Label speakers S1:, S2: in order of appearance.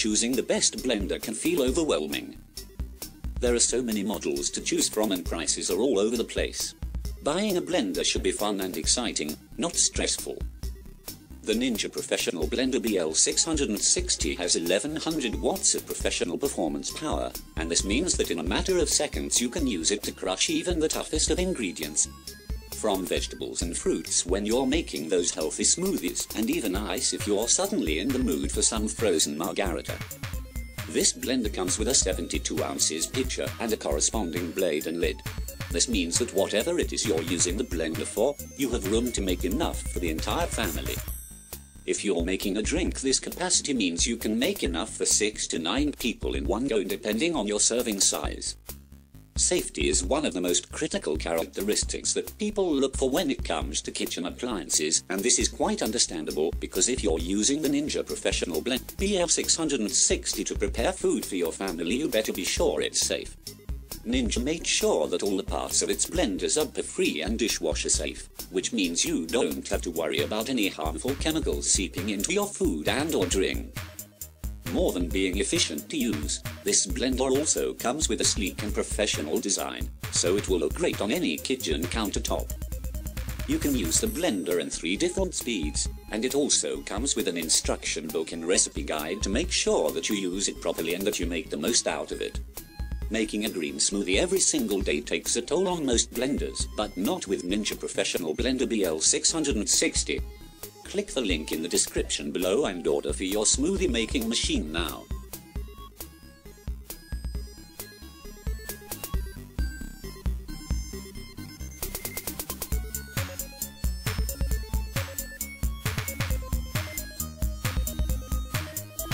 S1: choosing the best blender can feel overwhelming. There are so many models to choose from and prices are all over the place. Buying a blender should be fun and exciting, not stressful. The Ninja Professional Blender BL660 has 1100 watts of professional performance power, and this means that in a matter of seconds you can use it to crush even the toughest of ingredients. From vegetables and fruits when you're making those healthy smoothies, and even ice if you're suddenly in the mood for some frozen margarita. This blender comes with a 72 ounces pitcher and a corresponding blade and lid. This means that whatever it is you're using the blender for, you have room to make enough for the entire family. If you're making a drink, this capacity means you can make enough for 6 to 9 people in one go depending on your serving size. Safety is one of the most critical characteristics that people look for when it comes to kitchen appliances, and this is quite understandable because if you're using the Ninja Professional Blend BL660 to prepare food for your family, you better be sure it's safe. Ninja made sure that all the parts of its blenders are BPA-free and dishwasher safe, which means you don't have to worry about any harmful chemicals seeping into your food and or drink. More than being efficient to use, this blender also comes with a sleek and professional design, so it will look great on any kitchen countertop. You can use the blender in three different speeds, and it also comes with an instruction book and recipe guide to make sure that you use it properly and that you make the most out of it. Making a green smoothie every single day takes a toll on most blenders, but not with Ninja Professional Blender BL660. Click the link in the description below and order for your smoothie making machine now.